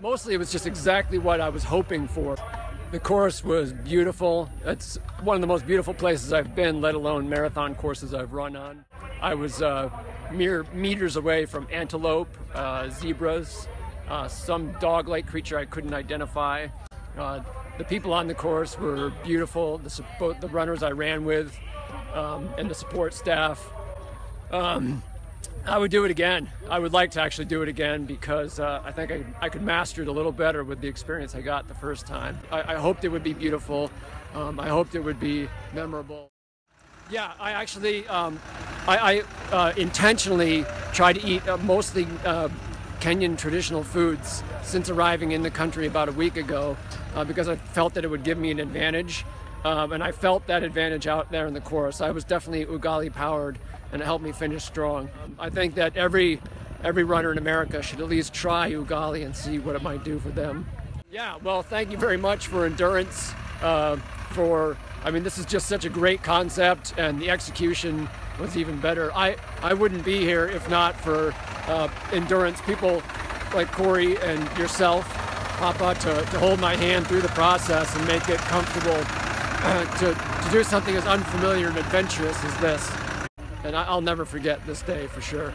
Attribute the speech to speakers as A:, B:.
A: Mostly it was just exactly what I was hoping for. The course was beautiful. It's one of the most beautiful places I've been, let alone marathon courses I've run on. I was uh, mere meters away from antelope, uh, zebras, uh, some dog like creature I couldn't identify. Uh, the people on the course were beautiful, the, both the runners I ran with um, and the support staff. Um, I would do it again. I would like to actually do it again because uh, I think I, I, could master it a little better with the experience I got the first time. I, I hoped it would be beautiful. Um, I hoped it would be memorable. Yeah, I actually, um, I, I uh, intentionally try to eat uh, mostly uh, Kenyan traditional foods since arriving in the country about a week ago uh, because I felt that it would give me an advantage. Um, and I felt that advantage out there in the course. I was definitely Ugali powered and it helped me finish strong. I think that every every runner in America should at least try Ugali and see what it might do for them. Yeah, well, thank you very much for endurance. Uh, for I mean, this is just such a great concept, and the execution was even better. I I wouldn't be here if not for uh, endurance people like Corey and yourself, Papa, to, to hold my hand through the process and make it comfortable to, to do something as unfamiliar and adventurous as this. And I'll never forget this day for sure.